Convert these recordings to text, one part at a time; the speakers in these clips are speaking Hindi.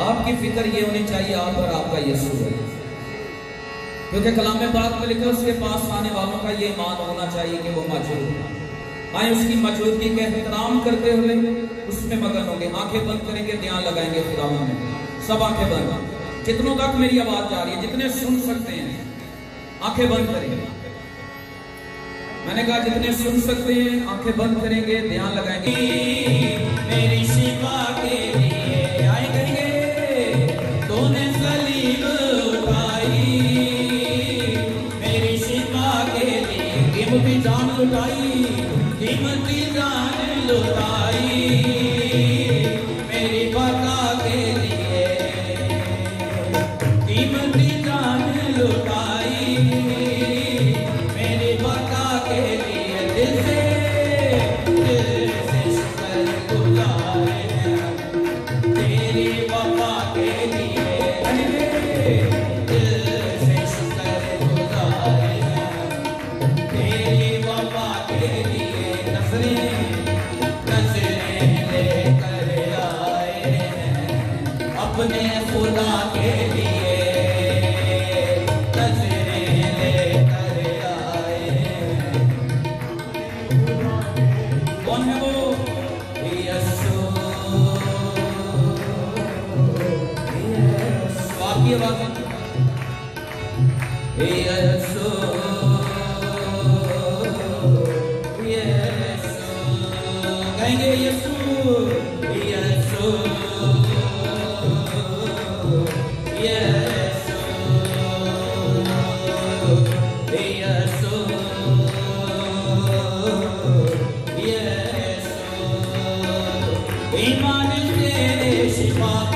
आपकी फ़िक्र ये होनी चाहिए, आप और आपका यीशु है। क्योंकि कलाम पाक में लिखा, उसके पास आने वालों का ये ईमान होना चाहिए कि वो मौजूद आए उसकी मौजूदगी का एहतराम करते हुए उसमें मगन होंगे। आँखें बंद करेंगे ध्यान लगाएँगे खुदा में। सब आँखें बंद। जितनों तक मेरी आवाज़ जा रही है, जितने सुन सकते हैं, आँखें बंद करेंगे। मैंने कहा, जितने सुन सकते हैं, आँखें बंद करेंगे ध्यान लगाएँगे। के कीमती जान लुटाई कीमती जान लुटाई। अपने खुदा के लिए कौन है वो? आपकी आवाज़ यसो कहेंगे यसु यसु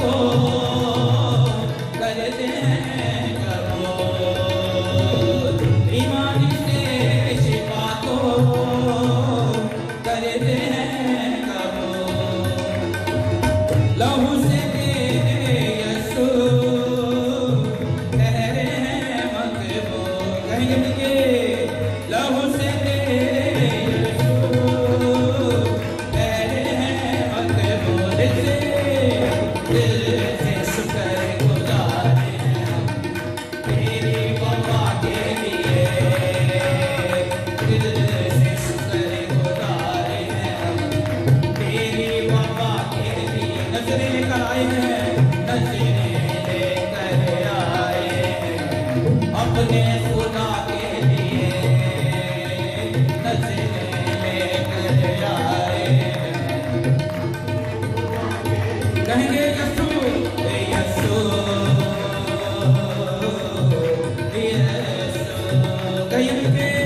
amor. Cayenne